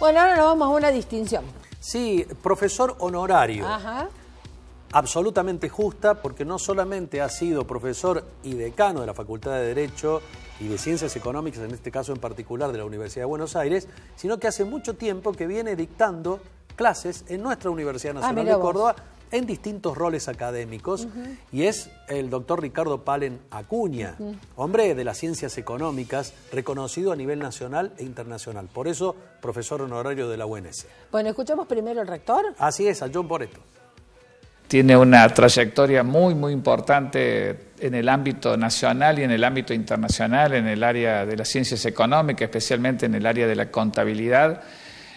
Bueno, ahora nos vamos a una distinción. Sí, profesor honorario. Ajá. Absolutamente justa porque no solamente ha sido profesor y decano de la Facultad de Derecho y de Ciencias Económicas, en este caso en particular de la Universidad de Buenos Aires, sino que hace mucho tiempo que viene dictando clases en nuestra Universidad Nacional Ah, mira de vos. En distintos roles académicos y es el doctor Ricardo Palen Acuña, hombre de las ciencias económicas, reconocido a nivel nacional e internacional. Por eso, profesor honorario de la UNS. Bueno, escuchamos primero al rector. Así es, a John Boreto. Tiene una trayectoria muy, muy importante en el ámbito nacional y en el ámbito internacional, en el área de las ciencias económicas, especialmente en el área de la contabilidad.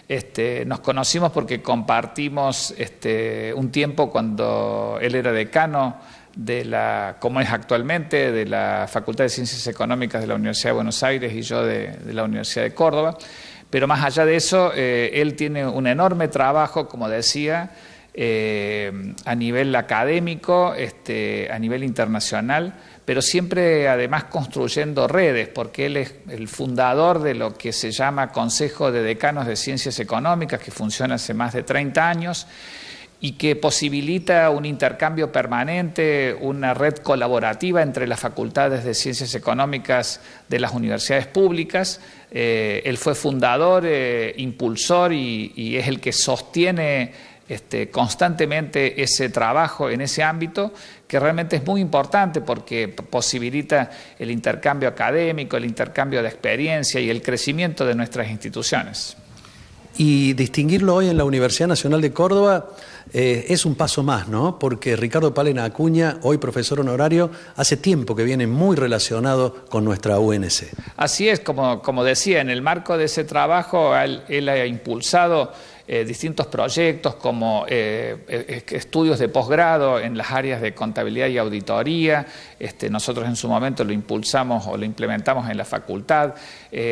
Este, nos conocimos porque compartimos este, un tiempo cuando él era decano de la, como es actualmente, de la Facultad de Ciencias Económicas de la Universidad de Buenos Aires y yo de, la Universidad de Córdoba. Pero más allá de eso, eh, él tiene un enorme trabajo, como decía, eh, a nivel académico, este, a nivel internacional, pero siempre además construyendo redes, porque él es el fundador de lo que se llama Consejo de Decanos de Ciencias Económicas, que funciona hace más de 30 años y que posibilita un intercambio permanente, una red colaborativa entre las facultades de ciencias económicas de las universidades públicas. Eh, él fue fundador, eh, impulsor y, y es el que sostiene este, constantemente ese trabajo en ese ámbito, que realmente es muy importante porque posibilita el intercambio académico, el intercambio de experiencia y el crecimiento de nuestras instituciones. Y distinguirlo hoy en la Universidad Nacional de Córdoba eh, es un paso más, ¿no? Porque Ricardo Palena Acuña, hoy profesor honorario, hace tiempo que viene muy relacionado con nuestra UNC. Así es, como, como decía, en el marco de ese trabajo, él, él ha impulsado eh, distintos proyectos como eh, eh, estudios de posgrado en las áreas de contabilidad y auditoría. Este, nosotros en su momento lo impulsamos o lo implementamos en la facultad.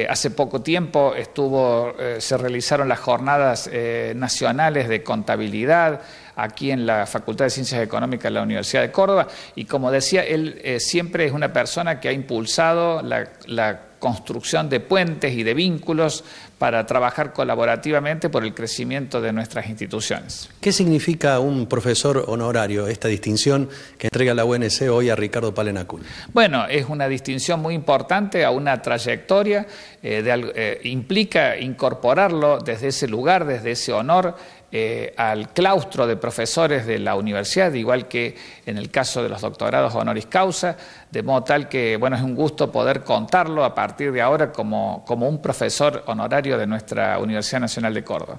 Hace poco tiempo estuvo, se realizaron las jornadas nacionales de contabilidad aquí en la Facultad de Ciencias Económicas de la Universidad de Córdoba y como decía, él siempre es una persona que ha impulsado la, la construcción de puentes y de vínculos para trabajar colaborativamente por el crecimiento de nuestras instituciones. ¿Qué significa un profesor honorario, esta distinción que entrega la UNC hoy a Ricardo Palena Acuña? Bueno, es una distinción muy importante a una trayectoria, eh, de, eh, implica incorporarlo desde ese lugar, desde ese honor, eh, al claustro de profesores de la universidad, igual que en el caso de los doctorados honoris causa, de modo tal que, bueno, es un gusto poder contarlo a partir de ahora como, como un profesor honorario de nuestra Universidad Nacional de Córdoba.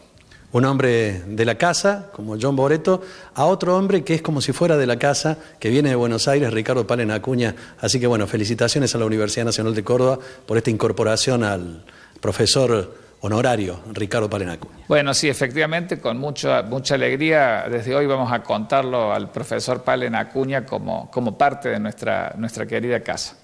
Un hombre de la casa, como John Boreto, a otro hombre que es como si fuera de la casa, que viene de Buenos Aires, Ricardo Palena Acuña. Así que, bueno, felicitaciones a la Universidad Nacional de Córdoba por esta incorporación al profesor honorario Ricardo Palena Acuña. Bueno, sí, efectivamente, con mucha, mucha alegría, desde hoy vamos a contarlo al profesor Palen Acuña como, como parte de nuestra, nuestra querida casa.